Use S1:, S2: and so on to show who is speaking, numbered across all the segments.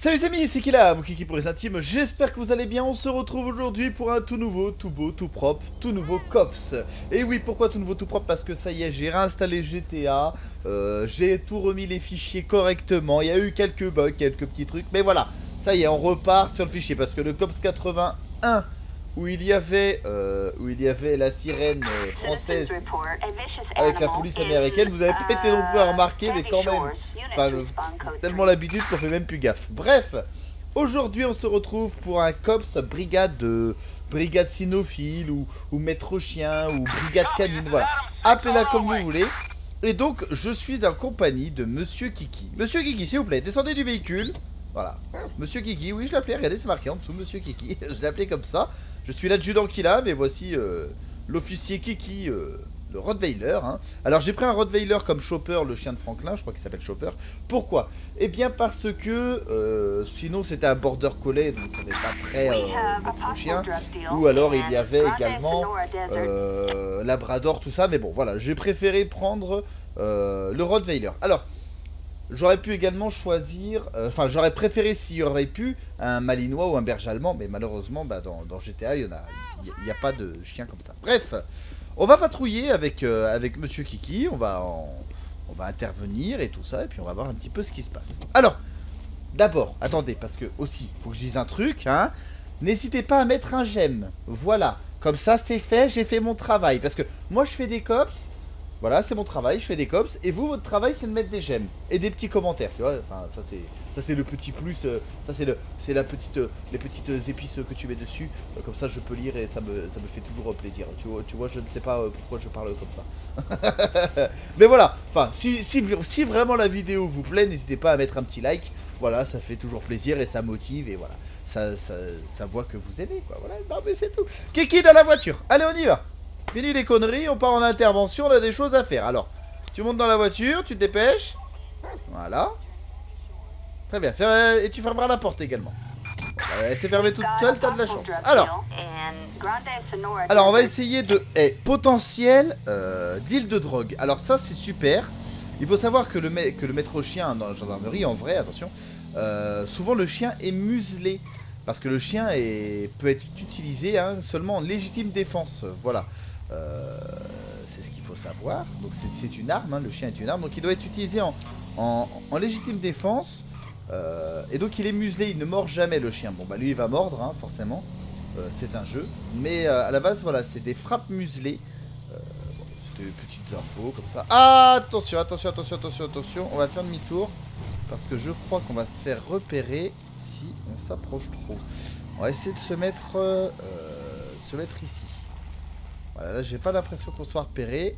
S1: Salut les amis, c'est Kila, Moukiki pour les intimes, j'espère que vous allez bien, on se retrouve aujourd'hui pour un tout nouveau, tout beau, tout propre, tout nouveau COPS. Et oui, pourquoi tout nouveau, tout propre? Parce que ça y est, j'ai réinstallé GTA, euh, j'ai tout remis les fichiers correctement, il y a eu quelques bugs, quelques petits trucs, mais voilà, ça y est, on repart sur le fichier, parce que le COPS 81 où il y avait, euh, où il y avait la sirène euh, française avec la police américaine. Vous avez pas été nombreux à remarquer, mais quand même, enfin, euh, tellement l'habitude qu'on fait même plus gaffe. Bref, aujourd'hui on se retrouve pour un cops brigade de brigade cynophile ou, ou maître chien ou brigade canine, voilà. Appelez-la comme vous voulez. Et donc, je suis en compagnie de Monsieur Kiki. Monsieur Kiki, s'il vous plaît, descendez du véhicule. Voilà. Monsieur Kiki, oui, je l'appelais, regardez, c'est marqué en dessous, Monsieur Kiki. je l'appelais comme ça. Je suis l'adjudant qu'il a, mais voici euh, l'officier Kiki, euh, le Rottweiler. Hein. Alors j'ai pris un Rottweiler comme Chopper, le chien de Franklin, je crois qu'il s'appelle Chopper. Pourquoi? Eh bien parce que euh, sinon c'était un border collie, donc ça n'est pas très euh, chien. Ou alors il y avait également Labrador, tout ça. Mais bon, voilà, j'ai préféré prendre le Rottweiler. Alors, J'aurais pu également choisir, euh, enfin j'aurais préféré s'il y aurait pu un malinois ou un berger allemand, mais malheureusement bah, dans, GTA il n'y a, y a, pas de chien comme ça. Bref, on va patrouiller avec, euh, avec Monsieur Kiki, on va, on va intervenir et tout ça, et puis on va voir un petit peu ce qui se passe. Alors, d'abord, attendez, parce que aussi, faut que je dise un truc, hein, n'hésitez pas à mettre un j'aime, voilà, comme ça c'est fait, j'ai fait mon travail, parce que moi je fais des cops, voilà, c'est mon travail, je fais des cops. Et vous, votre travail, c'est de mettre des j'aime et des petits commentaires, tu vois. Enfin, ça c'est, ça c'est le petit plus. Euh, ça c'est le, c'est la petite, euh, les petites épices que tu mets dessus. Euh, comme ça, je peux lire et ça me, ça me fait toujours plaisir. Tu vois, tu vois, je ne sais pas pourquoi je parle comme ça. Mais voilà. Enfin, si, si, si vraiment la vidéo vous plaît, n'hésitez pas à mettre un petit like. Voilà, ça fait toujours plaisir et ça motive et voilà, ça, ça, ça voit que vous aimez. Voilà, non mais c'est tout. Kiki dans la voiture. Allez, on y va. Fini les conneries, on part en intervention, on a des choses à faire. Alors, tu montes dans la voiture, tu te dépêches. Voilà. Très bien, et tu fermeras la porte également. Elle s'est fermée toute seule, t'as de la chance. Alors, alors on va essayer de... Eh, potentiel euh, deal de drogue. Alors ça, c'est super. Il faut savoir que le, que le maître chien dans la gendarmerie, en vrai, attention, euh, souvent le chien est muselé. Parce que le chien peut être utilisé hein, seulement en légitime défense. Voilà. Euh, c'est ce qu'il faut savoir. Donc c'est une arme, hein, le chien est une arme. Donc il doit être utilisé en, légitime défense. Euh, et donc il est muselé, il ne mord jamais le chien. Bon bah lui il va mordre, hein, forcément. Euh, c'est un jeu. Mais à la base, voilà, c'est des frappes muselées. c'est des petites infos comme ça. Ah, attention, attention, attention, attention, attention. On va faire demi-tour. Parce que je crois qu'on va se faire repérer si on s'approche trop. On va essayer de se mettre, se mettre ici. Voilà, là j'ai pas l'impression qu'on soit repéré.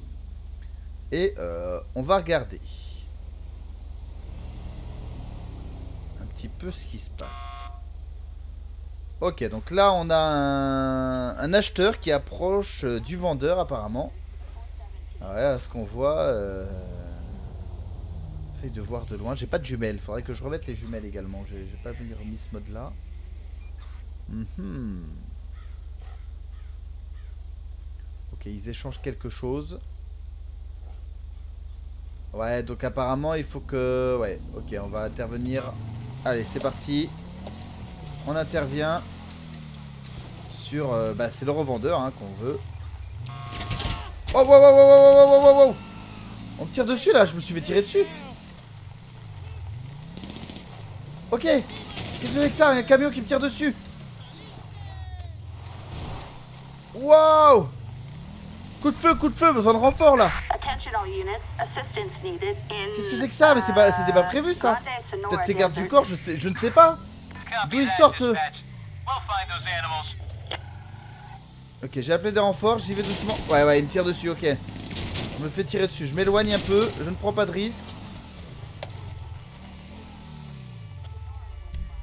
S1: Et euh, on va regarder. Un petit peu ce qui se passe. Ok, donc là on a un, acheteur qui approche euh, du vendeur apparemment. Ouais, à ce qu'on voit... Euh... De voir de loin. J'ai pas de jumelles. Faudrait que je remette les jumelles également. J'ai pas remis ce mode là. Mhm. Ok, ils échangent quelque chose. Ouais, donc apparemment, il faut que... Ouais, ok, on va intervenir. Allez, c'est parti. On intervient sur... Euh, bah, c'est le revendeur hein, qu'on veut. Oh, wow, wow, wow, wow, wow, wow, On me tire dessus, là. Je me suis fait tirer dessus. Ok. Qu'est-ce que c'est que ça? Un camion qui me tire dessus. Wow Coup de feu, coup de feu, besoin de renfort là Qu'est-ce que c'est que ça? Mais c'était pas, prévu ça Peut-être ces gardes du corps, je, sais, je ne sais pas D'où ils sortent Ok, j'ai appelé des renforts, j'y vais doucement. Ouais, ouais, il me tire dessus, ok. Je me fais tirer dessus, je m'éloigne un peu, je ne prends pas de risque.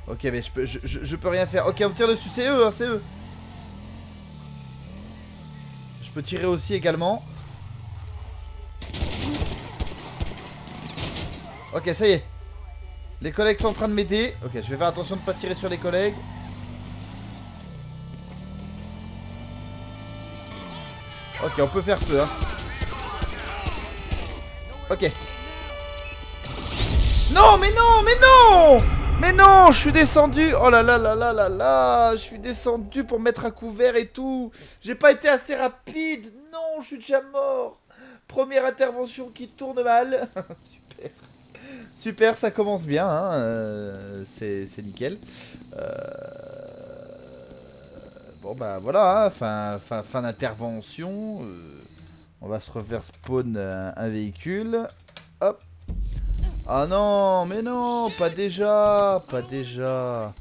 S1: Ok, mais je peux, je, peux rien faire. Ok, on me tire dessus, c'est eux, hein, c'est eux. Tirer aussi également. Ok, ça y est. Les collègues sont en train de m'aider. Ok, je vais faire attention de pas tirer sur les collègues. Ok, on peut faire feu, hein. Ok. Non, mais non, mais non Mais non, je suis descendu. Oh là là là là là là Je suis descendu pour mettre à couvert et tout. J'ai pas été assez rapide. Non, je suis déjà mort. Première intervention qui tourne mal. Super. Super, ça commence bien, hein, euh, c'est nickel. Euh, bon bah voilà, hein, fin, fin, fin d'intervention. Euh, on va se refaire spawn un véhicule. Ah non, mais non, pas déjà, pas déjà.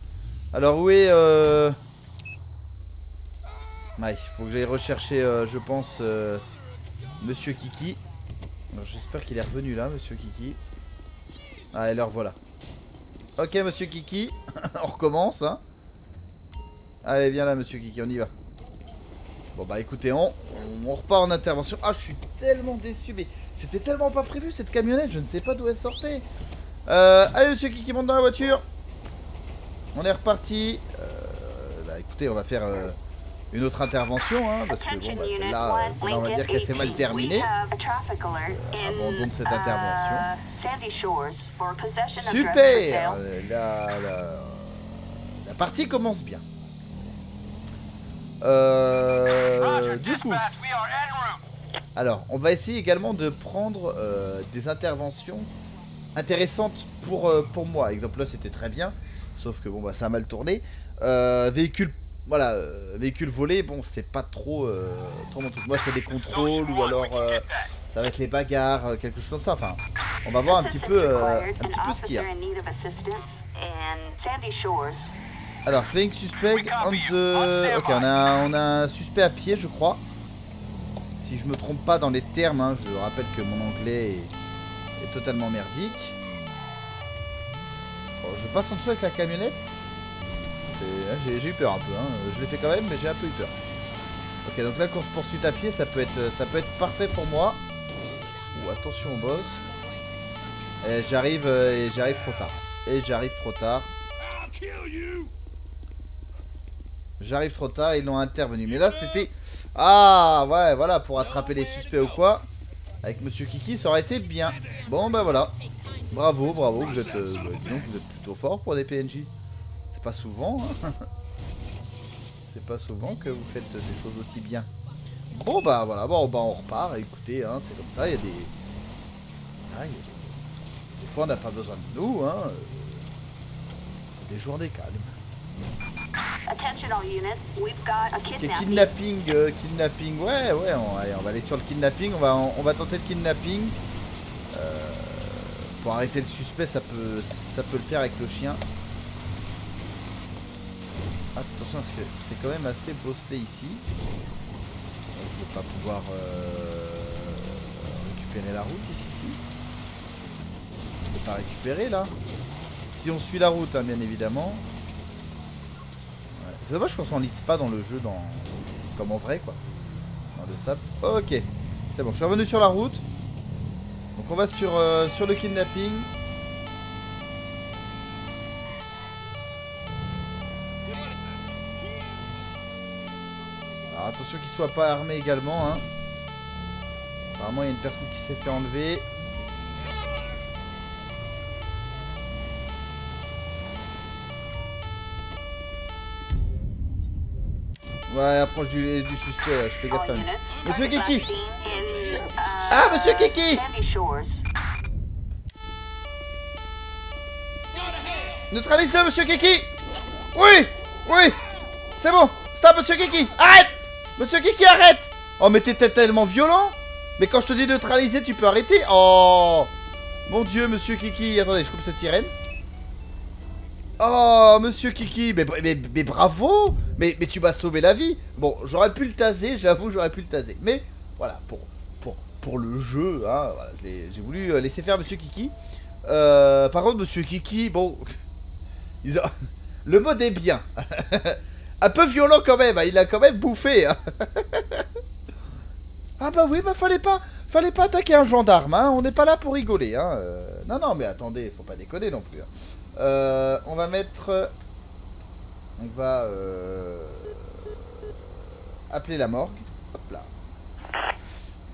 S1: Alors où est... Euh... faut que j'aille rechercher, euh, je pense, euh, Monsieur Kiki. J'espère qu'il est revenu là, Monsieur Kiki. Ah, et alors voilà. Ok, Monsieur Kiki, on recommence. Hein. Allez, viens là, Monsieur Kiki, on y va. Bon bah écoutez, on, on, repart en intervention. Ah, je suis tellement déçu, mais c'était tellement pas prévu cette camionnette, je ne sais pas d'où elle sortait. Euh, allez, monsieur Kiki monte dans la voiture. On est reparti. Euh, bah écoutez, on va faire euh, une autre intervention, hein, parce que bon, bah celle-là, celle on va dire qu'elle s'est mal terminée. Euh, abandon de cette intervention. Super la, la, la partie commence bien. Euh, du coup, alors on va essayer également de prendre euh, des interventions intéressantes pour, euh, pour moi. Exemple là c'était très bien, sauf que bon bah ça a mal tourné. Euh, véhicule, voilà, véhicule volé, bon c'est pas trop, trop mon truc. Moi c'est des contrôles ou alors ça va être les bagarres, quelque chose comme ça. Enfin, on va voir un petit peu, un petit peu ce qu'il y a. Alors, flying suspect on the... Ok, on a, un suspect à pied, je crois. Si je me trompe pas dans les termes, hein, je rappelle que mon anglais est, totalement merdique. je passe en dessous avec la camionnette. Hein, j'ai eu peur un peu, hein. je l'ai fait quand même, mais j'ai un peu eu peur. Ok, donc la course poursuite à pied, ça peut être, parfait pour moi. Attention au boss. J'arrive euh, et j'arrive trop tard. Et j'arrive trop tard. J'arrive trop tard, ils l'ont intervenu. Mais là, c'était... Ah, ouais, voilà, pour attraper les suspects ou quoi. Avec Monsieur Kiki, ça aurait été bien. Bon, bah voilà. Bravo, bravo, vous êtes, euh, bah, vous êtes plutôt fort pour des PNJ. C'est pas souvent, hein. C'est pas souvent que vous faites des choses aussi bien. Bon, bah voilà, bon, bah on repart. Écoutez, hein, c'est comme ça, il y a des... Ah, des... fois, on n'a pas besoin de nous, hein. Des journées calmes. Ok, kidnapping, euh, kidnapping, ouais, ouais, on, allez, on va aller sur le kidnapping, on va, on, va tenter le kidnapping. Euh, pour arrêter le suspect, ça peut, ça peut le faire avec le chien. Attention, parce que c'est quand même assez bosselé ici. je ne vais pas pouvoir euh, récupérer la route ici. ici. Je peux pas récupérer là. Si on suit la route, hein, bien évidemment. C'est dommage qu'on s'en lise pas dans le jeu comme en vrai quoi. Dans le. Ok. C'est bon, je suis revenu sur la route. Donc on va sur, euh, le kidnapping. Alors attention qu'il soit pas armé également. Hein. Apparemment il y a une personne qui s'est fait enlever. Ouais, approche du, du suspect, je fais gaffe quand même. Monsieur Kiki Ah, monsieur Kiki Neutralise-le, monsieur Kiki. Oui Oui C'est bon. Stop, monsieur Kiki. Arrête. Monsieur Kiki, arrête. Oh, mais t'es tellement violent. Mais quand je te dis neutraliser, tu peux arrêter. Oh. Mon dieu, monsieur Kiki. Attendez, je coupe cette sirène. Oh, monsieur Kiki, mais, mais, bravo mais, mais tu m'as sauvé la vie Bon, j'aurais pu le taser, j'avoue, j'aurais pu le taser. Mais, voilà, pour, pour, pour le jeu, hein, j'ai voulu euh, laisser faire monsieur Kiki. Euh, par contre, monsieur Kiki, bon... Le mode est bien. Un peu violent quand même, hein, il a quand même bouffé. Hein. ah bah oui, bah fallait pas, fallait pas attaquer un gendarme, hein. on n'est pas là pour rigoler. Euh, non, non, mais attendez, faut pas déconner non plus. Hein. Euh, on va mettre... On va euh, appeler la morgue. Hop là.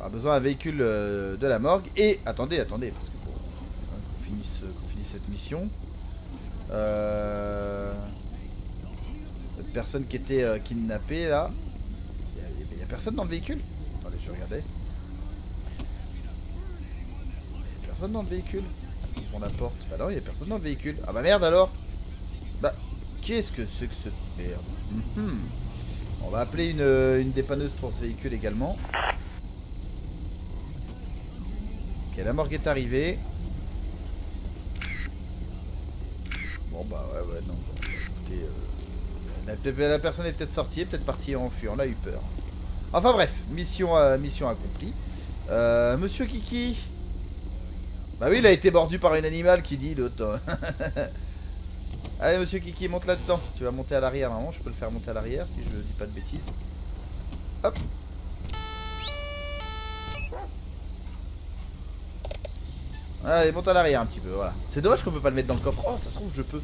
S1: On a besoin d'un véhicule euh, de la morgue. Et attendez, attendez, parce que bon, qu'on finisse, cette mission. Euh... Cette personne qui était euh, kidnappée là. Il y, a personne dans le véhicule? Attendez, je vais regarder. Il y a personne dans le véhicule? Ils font la porte. Bah non, il y a personne dans le véhicule. Ah bah merde alors Bah, qu'est-ce que c'est que ce merde mhm. On va appeler une, une dépanneuse pour ce véhicule également. Ok, la morgue est arrivée. Bon bah ouais ouais non. Écoutez, euh, la, personne est peut-être sortie, peut-être partie en fuyant, on a eu peur. Enfin bref, mission, euh, mission accomplie. Euh, Monsieur Kiki. Bah oui, il a été mordu par une animal qui dit l'autre. Allez Monsieur Kiki, monte là-dedans. Tu vas monter à l'arrière normalement, je peux le faire monter à l'arrière si je dis pas de bêtises. Hop. Allez, monte à l'arrière un petit peu, voilà. C'est dommage qu'on peut pas le mettre dans le coffre. Oh, ça se trouve, je peux.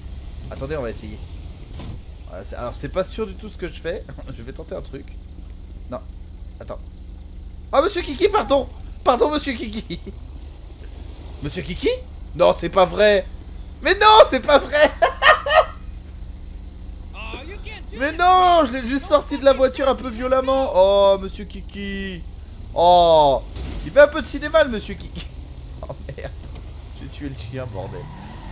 S1: Attendez, on va essayer. alors, c'est pas sûr du tout ce que je fais. je vais tenter un truc. Non. Attends. Oh, monsieur Kiki, pardon Pardon, monsieur Kiki Monsieur Kiki? Non, c'est pas vrai Mais non, c'est pas vrai Mais non, je l'ai juste sorti de la voiture un peu violemment. Oh, monsieur Kiki. Oh, il fait un peu de cinéma, le monsieur Kiki. Oh merde tuer le chien, bordel.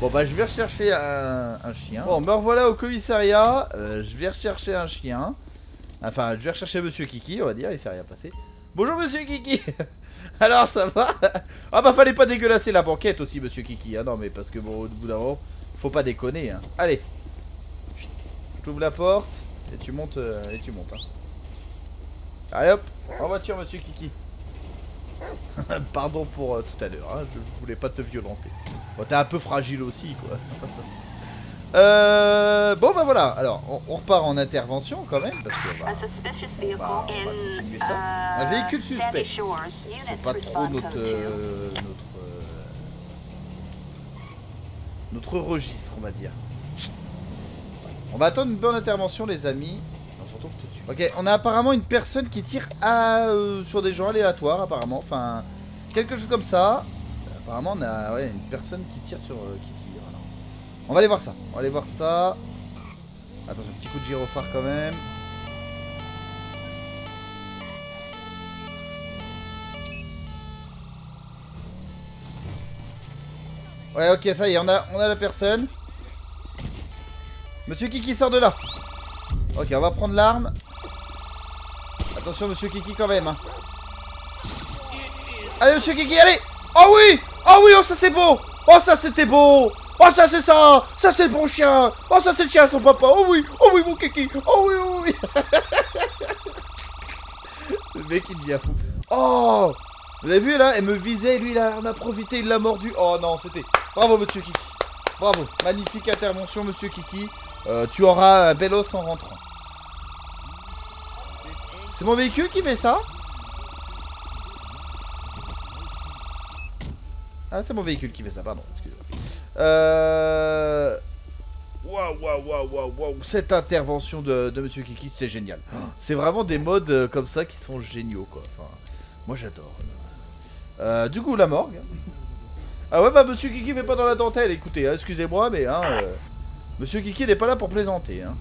S1: Bon bah je vais rechercher un, chien. Bon, me revoilà au commissariat. Euh, je vais rechercher un chien. Enfin, je vais rechercher Monsieur Kiki, on va dire, il s'est rien passé. Bonjour Monsieur Kiki Alors ça va? Ah bah fallait pas dégueulasser la banquette aussi Monsieur Kiki. Ah non mais parce que bon au bout d'un moment, faut pas déconner. Hein. Allez. Je t'ouvre la porte et tu montes euh, et tu montes. Hein. Allez hop, en voiture Monsieur Kiki. Pardon pour euh, tout à l'heure, hein, je voulais pas te violenter. Bon, t'es un peu fragile aussi, quoi. euh, bon, bah voilà, alors, on, repart en intervention quand même, parce que bah, on, va, continuer ça. Un véhicule suspect. C'est pas trop notre... Euh, notre, euh, notre registre, on va dire. On va attendre une bonne intervention, les amis. Ok, on a apparemment une personne qui tire à, euh, sur des gens aléatoires, apparemment. Enfin, quelque chose comme ça. Apparemment, on a ouais, une personne qui tire sur... Euh, qui On va aller voir ça. On va aller voir ça. Attention, petit coup de gyrophare quand même. Ouais, ok, ça y est, on a, on a la personne. Monsieur Kiki sort de là. Ok, on va prendre l'arme. Attention, monsieur Kiki, quand même. Hein. Allez, monsieur Kiki, allez Oh oui Oh oui, oh ça c'est beau Oh ça c'était beau Oh ça c'est ça Ça c'est le bon chien Oh ça c'est le chien son papa Oh oui Oh oui, mon Kiki Oh oui, oh oui Le mec, il devient fou. Oh Vous avez vu là Elle me visait, lui, il en a profité, il l'a mordu. Oh non, c'était... Bravo, monsieur Kiki. Bravo. Magnifique intervention, monsieur Kiki. Euh, tu auras un bel os en rentrant. C'est mon véhicule qui fait ça Ah, c'est mon véhicule qui fait ça, pardon, excusez-moi. Euh... Waouh, waouh, waouh, waouh, waouh. Cette intervention de, Monsieur Kiki, c'est génial. C'est vraiment des modes euh, comme ça qui sont géniaux, quoi. Enfin, moi j'adore. Euh, du coup, la morgue. Ah ouais, bah Monsieur Kiki fait pas dans la dentelle, écoutez, hein, excusez-moi, mais hein, euh, Monsieur Kiki n'est pas là pour plaisanter, hein.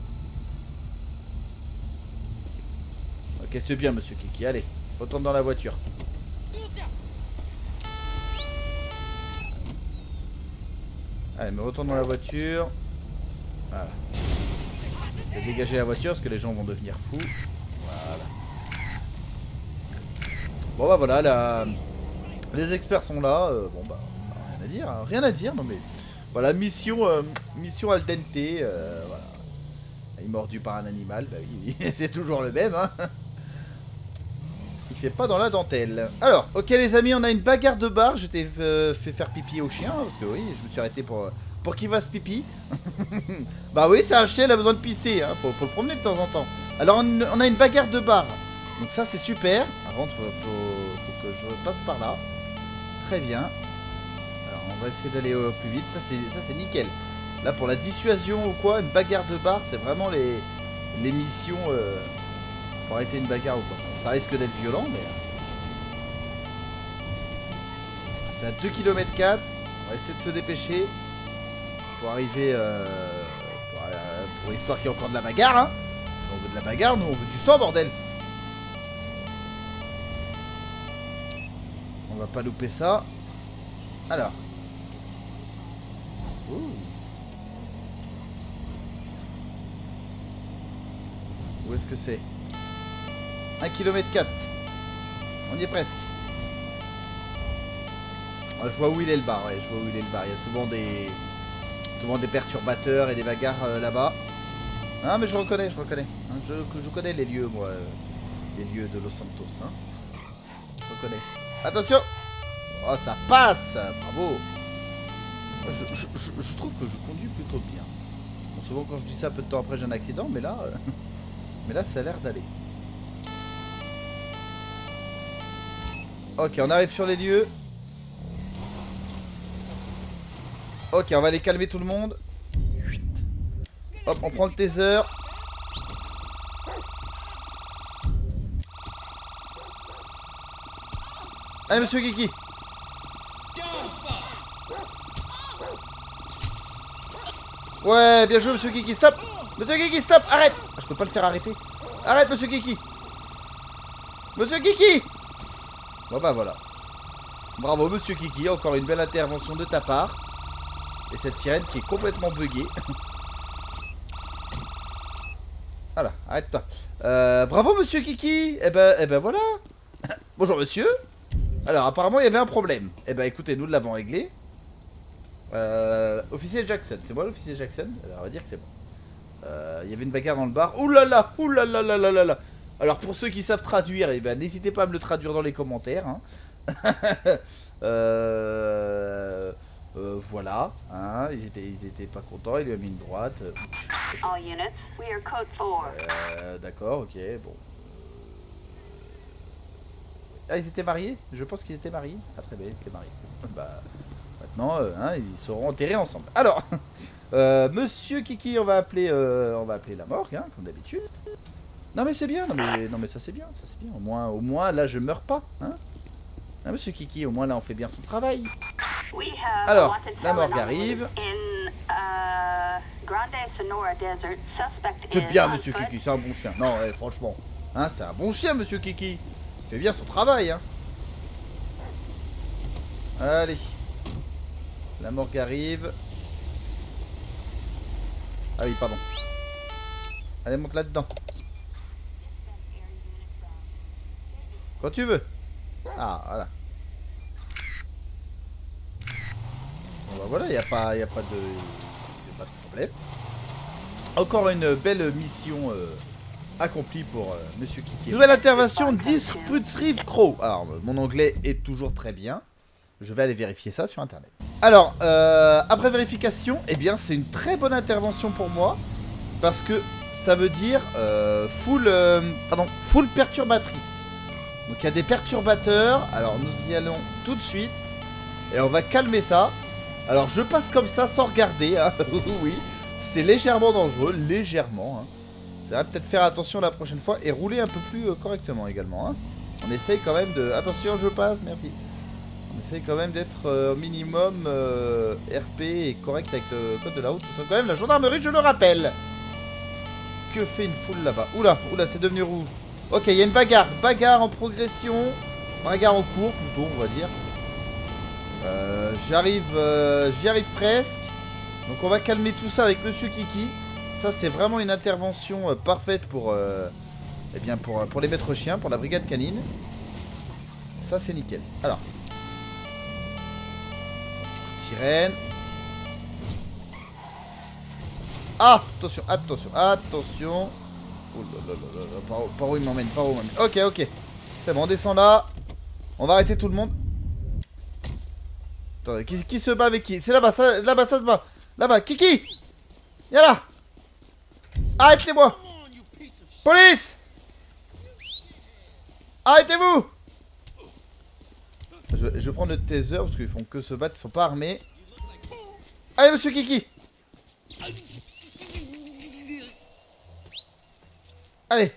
S1: Ok, c'est bien, monsieur Kiki. Allez, retourne dans la voiture. Allez, me retourne dans la voiture. Voilà. Je vais dégager la voiture parce que les gens vont devenir fous. Voilà. Bon bah voilà, la... les experts sont là. Euh, bon bah, rien à dire, hein. rien à dire, non mais... Voilà, mission, euh, mission al dente. Euh, voilà. Il est mordu par un animal, bah oui, c'est toujours le même, hein fait pas dans la dentelle. Alors, ok les amis, on a une bagarre de bar. J'étais euh, fait faire pipi au chien, parce que oui, je me suis arrêté pour, pour qu'il fasse pipi. bah oui, c'est un chien, il a besoin de pisser, hein. faut, le promener de temps en temps. Alors, on, a une bagarre de bar. Donc ça, c'est super. Contre, faut, que je passe par là. Très bien. Alors, on va essayer d'aller plus vite. Ça, c'est nickel. Là, pour la dissuasion ou quoi, une bagarre de bar, c'est vraiment les, les missions euh, pour arrêter une bagarre ou quoi. Ça risque d'être violent, mais... C'est à 2 km 4. On va essayer de se dépêcher. pour arriver... Euh, pour, histoire qu'il y ait encore de la bagarre, hein. on veut de la bagarre, nous on veut du sang, bordel On va pas louper ça. Alors. Où est-ce que c'est? 1 km 4. On y est presque. Ah, je vois où il est le bar, ouais, je vois où il est le bar. Il y a souvent des, souvent des perturbateurs et des bagarres euh, là-bas. Ah, mais je reconnais, je reconnais. Hein, je, je, connais les lieux, moi. Euh, les lieux de Los Santos. Hein. Je reconnais. Attention Oh, ça passe Bravo je, trouve que je conduis plutôt bien. souvent quand je dis ça, peu de temps après j'ai un accident, mais là... Euh, mais là, ça a l'air d'aller. Ok, on arrive sur les lieux. Ok, on va aller calmer tout le monde. Hop, on prend le taser. Allez, monsieur Kiki Ouais, bien joué, monsieur Kiki, stop Monsieur Kiki, stop Arrête ah, Je peux pas le faire arrêter. Arrête, monsieur Kiki Monsieur Kiki Bon bah voilà. Bravo, monsieur Kiki, encore une belle intervention de ta part. Et cette sirène qui est complètement buggée. voilà, arrête-toi. Euh, bravo, monsieur Kiki Eh ben, eh ben voilà Bonjour, monsieur Alors, apparemment, il y avait un problème. Eh ben, écoutez, nous l'avons réglé. Euh, officier Jackson, c'est moi l'officier Jackson? On va dire que c'est bon. Euh, il y avait une bagarre dans le bar. Ouh là. Alors pour ceux qui savent traduire, eh ben, n'hésitez pas à me le traduire dans les commentaires. Hein. euh, euh, voilà, hein, ils, étaient, ils étaient pas contents, il lui a mis une droite. Euh, D'accord, ok, bon. Ah, ils étaient mariés? Je pense qu'ils étaient mariés. Ah, très bien, ils étaient mariés. bah, Maintenant, hein, ils seront enterrés ensemble. Alors, Monsieur Kiki, on va appeler, on va appeler la morgue, hein, comme d'habitude. Non mais c'est bien, non mais, non mais ça c'est bien, ça c'est bien. Au moins, au moins là je meurs pas, hein. Ah, Monsieur Kiki, au moins là on fait bien son travail. Alors, la morgue arrive. C'est bien Monsieur Kiki, c'est un bon chien. Non, eh, franchement, hein, c'est un bon chien Monsieur Kiki. Il fait bien son travail, hein. Allez. La morgue arrive. Ah oui, pardon. Allez, monte là-dedans. Quand tu veux. Ah, voilà. Bon bah voilà, il n'y a, pas, y a, pas de, y a pas de problème. Encore une belle mission euh, accomplie pour euh, Monsieur Kiki. Nouvelle intervention Dispute Crow. Alors, mon anglais est toujours très bien. Je vais aller vérifier ça sur internet. Alors, euh, après vérification, eh bien c'est une très bonne intervention pour moi. Parce que ça veut dire full, pardon, full perturbatrice. Donc il y a des perturbateurs. Alors nous y allons tout de suite. Et on va calmer ça. Alors je passe comme ça sans regarder. Hein. oui, c'est légèrement dangereux, légèrement. Hein. Ça va peut-être faire attention la prochaine fois et rouler un peu plus correctement également. Hein. On essaye quand même de... Attention, je passe, merci. On essaie quand même d'être euh, au minimum euh, RP et correct avec le code de la route. C'est quand même la gendarmerie, je le rappelle. Que fait une foule là-bas? Oula, oula, c'est devenu rouge. Ok, il y a une bagarre. Bagarre en progression. Bagarre en cours, plutôt, on va dire. Euh, j'arrive, j'y arrive presque. Donc on va calmer tout ça avec Monsieur Kiki. Ça, c'est vraiment une intervention parfaite pour, eh bien, pour, pour les maîtres chiens, pour la brigade canine. Ça, c'est nickel. Alors, sirène. Ah Attention, attention, attention. Là là, par, où il m'emmène, par où il m'emmène. Ok, ok. C'est bon, on descend là. On va arrêter tout le monde. Attendez, qui, se bat avec qui? C'est là-bas, là-bas, ça se bat. Là-bas, Kiki Y'a là Arrêtez-moi Police Arrêtez-vous je, vais prendre le taser parce qu'ils font que se battre, ils sont pas armés. Allez, monsieur Kiki Allez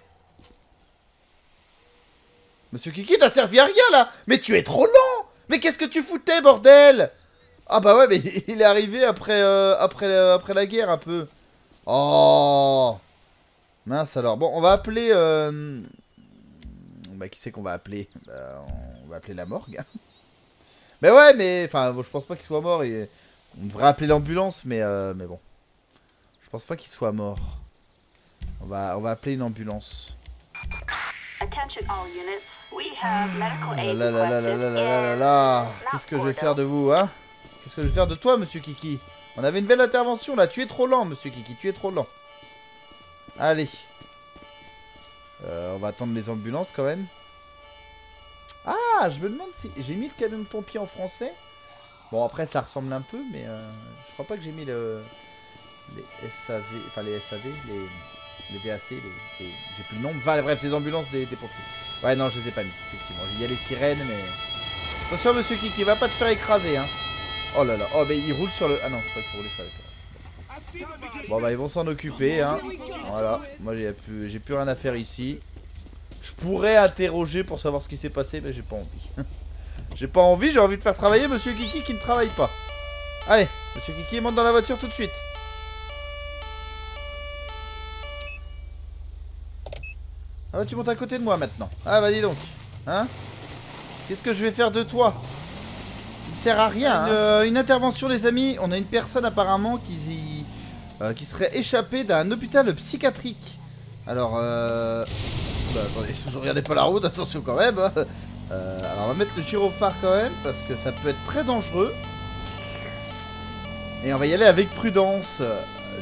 S1: Monsieur Kiki, t'as servi à rien là Mais tu es trop lent Mais qu'est-ce que tu foutais, bordel? Ah bah ouais, mais il est arrivé après, euh, après, euh, après la guerre un peu. Oh Mince alors. Bon, on va appeler... Euh... Bah qui c'est qu'on va appeler? Bah, On va appeler la morgue. mais ouais, mais... Enfin, je pense pas qu'il soit mort. On devrait appeler l'ambulance, mais, euh, mais bon. Je pense pas qu'il soit mort. On va, on va appeler une ambulance. Ah là là là là là là Qu'est-ce que je vais faire de vous, hein? Qu'est-ce que je vais faire de toi, monsieur Kiki? On avait une belle intervention, là. Tu es trop lent, monsieur Kiki. Tu es trop lent. Allez. Euh, on va attendre les ambulances, quand même. Ah, je me demande si... J'ai mis le camion de pompier en français Bon, après, ça ressemble un peu, mais euh, je crois pas que j'ai mis le... les SAV... Enfin, les SAV, les... Les VAC, les... les- J'ai plus le nom. Enfin, bref, les ambulances des, des pompiers. Ouais, non, je les ai pas mis, effectivement. Il y a les sirènes, mais... Attention, monsieur Kiki, va pas te faire écraser, hein. Oh là là. Oh, mais il roule sur le... Ah non, je crois qu'il rouler sur la Bon, bah, ils vont s'en occuper, hein. Voilà. Moi, j'ai plus... j'ai plus rien à faire ici. Je pourrais interroger pour savoir ce qui s'est passé, mais j'ai pas envie. j'ai pas envie, j'ai envie de faire travailler monsieur Kiki qui ne travaille pas. Allez, monsieur Kiki, monte dans la voiture tout de suite. Ah bah tu montes à côté de moi maintenant. Ah bah dis donc. Hein? Qu'est-ce que je vais faire de toi? Tu ne sers à rien. Une, euh, une intervention les amis. On a une personne apparemment qui, y- euh, qui serait échappée d'un hôpital psychiatrique. Alors euh... Bah attendez, je regardais pas la route, attention quand même. hein. Euh, alors on va mettre le gyrophare quand même parce que ça peut être très dangereux. Et on va y aller avec prudence.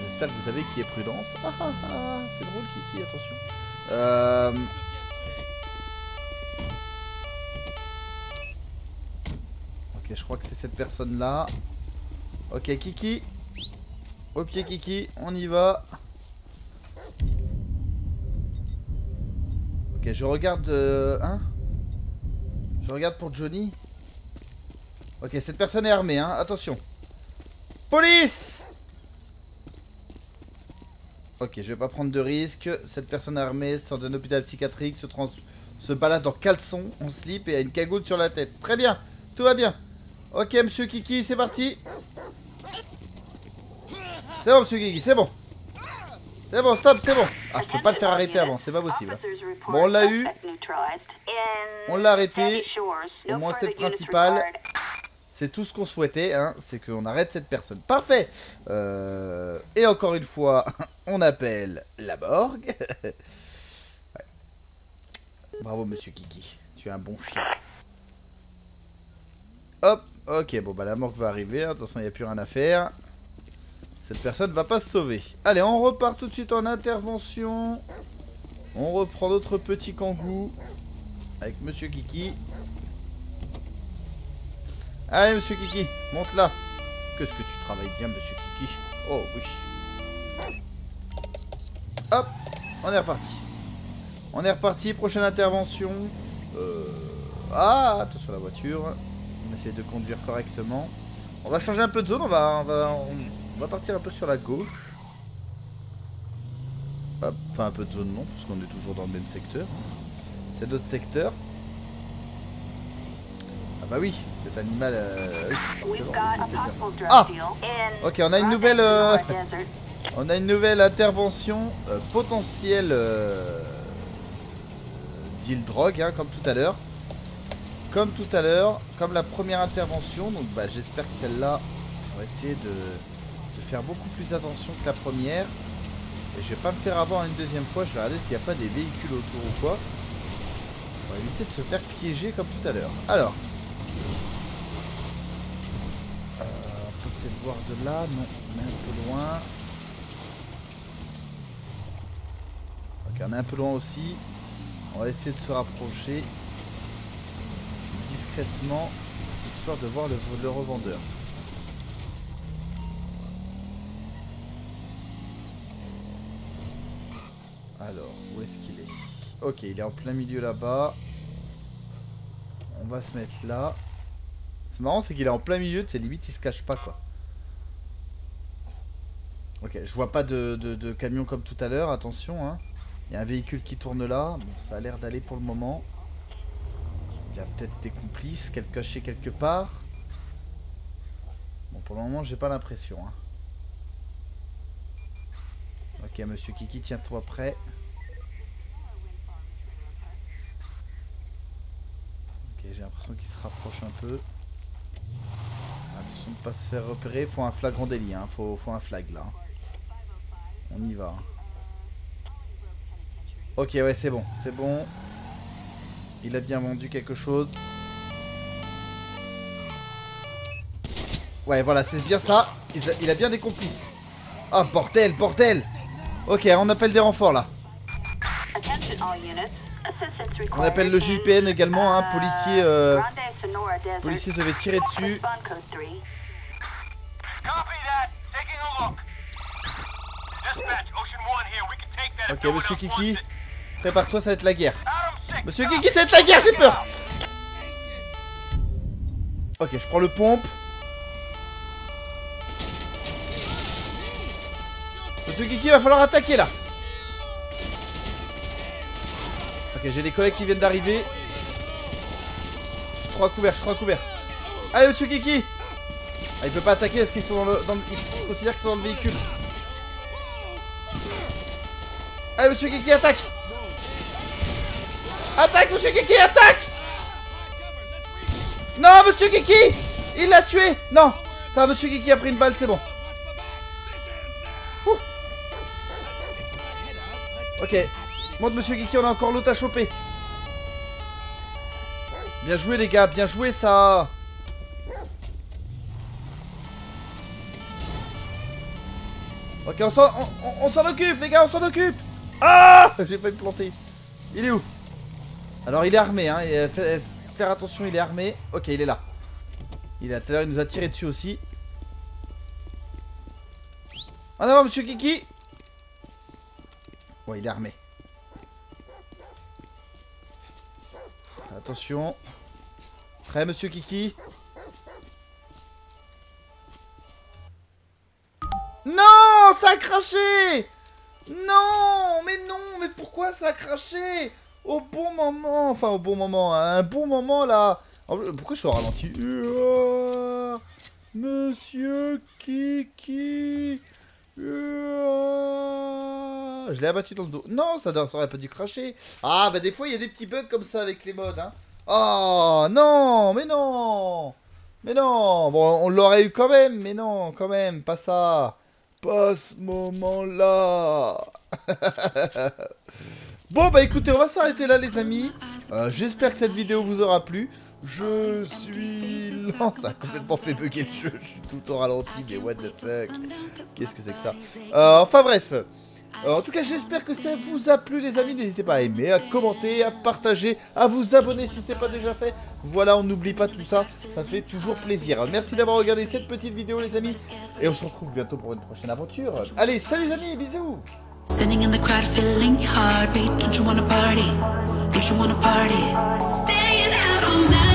S1: J'espère que vous savez qui est prudence. Ah ah ah, c'est drôle Kiki, attention. Euh... Ok, je crois que c'est cette personne là. Ok, Kiki. Au pied, Kiki, on y va. Ok, je regarde. euh, Hein Je regarde pour Johnny. Ok, cette personne est armée, hein. Attention. Police Ok, je vais pas prendre de risque. Cette personne armée sort d'un hôpital psychiatrique, se, balade en caleçon, en slip et a une cagoule sur la tête. Très bien, tout va bien. Ok, monsieur Kiki, c'est parti. C'est bon, monsieur Kiki, c'est bon. C'est bon, stop, c'est bon. Ah, je peux pas le faire arrêter avant, c'est pas possible. Bon, on l'a eu. On l'a arrêté. Au moins, c'est le principal. C'est tout ce qu'on souhaitait, hein, c'est qu'on arrête cette personne. Parfait Euh, Et encore une fois, on appelle la morgue. Bravo, monsieur Kiki. Tu es un bon chien. Hop, ok, bon, bah la morgue va arriver. hein, De toute façon, il n'y a plus rien à faire. Cette personne va pas se sauver. Allez, on repart tout de suite en intervention. On reprend notre petit kangou. Avec monsieur Kiki. Allez, monsieur Kiki, monte là. Qu'est-ce que tu travailles bien, monsieur Kiki? Oh, oui. Hop, on est reparti. On est reparti, prochaine intervention. Euh... Ah, attention à la voiture. On va essayer de conduire correctement. On va changer un peu de zone, on va, on va, on va partir un peu sur la gauche. Hop, enfin un peu de zone non, parce qu'on est toujours dans le même secteur. C'est d'autres secteurs. Ah bah oui, cet animal... euh. Ah Ok, on a une nouvelle... euh, on a une nouvelle intervention euh, potentielle euh, deal drogue, hein, comme tout à l'heure. Comme tout à l'heure, comme la première intervention. Donc bah, j'espère que celle-là, on va essayer de, faire beaucoup plus attention que la première. Et je vais pas me faire avoir une deuxième fois. Je vais regarder s'il n'y a pas des véhicules autour ou quoi. On va éviter de se faire piéger comme tout à l'heure. Alors. Euh, on peut peut-être voir de là. Non, on est un peu loin. Ok, on est un peu loin aussi. On va essayer de se rapprocher discrètement, histoire de voir le, revendeur. Alors, où est-ce qu'il est, Ok, il est en plein milieu là-bas. On va se mettre là. C'est marrant, c'est qu'il est en plein milieu, de ses limites, il se cache pas quoi. Ok, je vois pas de, de- de camion comme tout à l'heure, attention. Hein. Il y a un véhicule qui tourne là. Bon, ça a l'air d'aller pour le moment. Il y a peut-être des complices, quelques cachés quelque part. pour le moment, j'ai pas l'impression. hein. Ok, monsieur Kiki, tiens-toi prêt. Ok, j'ai l'impression qu'il se rapproche un peu. Attention de pas se faire repérer. Faut un flagrant délit, hein. Faut, faut un flag là. On y va. Ok, ouais, c'est bon, c'est bon. Il a bien vendu quelque chose. Ouais, voilà, c'est bien ça. Il a, il a bien des complices. Ah, bordel, bordel Ok, on appelle des renforts là. On appelle le GIPN également, hein, policier, euh, policier se fait tirer dessus.
S2: Respond code 3.
S3: Copy that. Taking a look. Dispatch, Ocean One here. We can take that.
S1: Ok, monsieur Kiki. Prépare-toi, ça va être la guerre.
S3: Adam 6.
S1: Monsieur Kiki, ça va être la guerre, j'ai peur Ok, je prends le pompe. Monsieur Kiki, va falloir attaquer là. Ok, j'ai les collègues qui viennent d'arriver. Je trop à couvert, je trop à couvert. Allez, monsieur Kiki ah, Il peut pas attaquer parce qu'ils sont dans le, dans le- Ils considèrent qu'ils sont dans le véhicule. Allez, monsieur Kiki, attaque Attaque, monsieur Kiki, attaque Non, monsieur Kiki Il l'a tué Non Ça monsieur Kiki a pris une balle, c'est bon. Ok. Monte, monsieur Kiki, on a encore l'autre à choper. Bien joué, les gars, bien joué, ça Ok, on s'en occupe, les gars, on s'en occupe Ah J'ai failli me planter. Il est où? Alors il est armé, hein. faire attention, il est armé. Ok, il est là. Il est. Tout à l'heure, il nous a tiré dessus aussi. En avant, monsieur Kiki. Ouais, il est armé. Attention. Prêt, monsieur Kiki? Non Ça a craché Non Mais non Mais pourquoi ça a craché? Au bon moment Enfin, au bon moment, à un bon moment, là Pourquoi je suis au ralenti Ouah Monsieur Kiki Ouah Je l'ai abattu dans le dos. Non, ça, doit- ça aurait pas dû cracher. Ah, bah des fois, il y a des petits bugs comme ça avec les modes, hein. Oh, non Mais non Mais non Bon, on l'aurait eu quand même, mais non, quand même, pas ça pas ce moment-là. bon bah écoutez, on va s'arrêter là les amis. Euh, J'espère que cette vidéo vous aura plu. Je suis lent, ça a complètement fait bugger le jeu. Je suis tout au ralenti, mais what the fuck? Qu'est-ce que c'est que ça? Euh, Enfin bref. Euh, en tout cas, j'espère que ça vous a plu, les amis. N'hésitez pas à aimer, à commenter, à partager, à vous abonner si c'est pas déjà fait. Voilà, on n'oublie pas tout ça. Ça fait toujours plaisir. Merci d'avoir regardé cette petite vidéo, les amis. Et on se retrouve bientôt pour une prochaine aventure. Allez, salut les amis, bisous
S4: Standing in the crowd, feeling heartbeat. Don't you wanna party? Don't you wanna party? Staying out all night.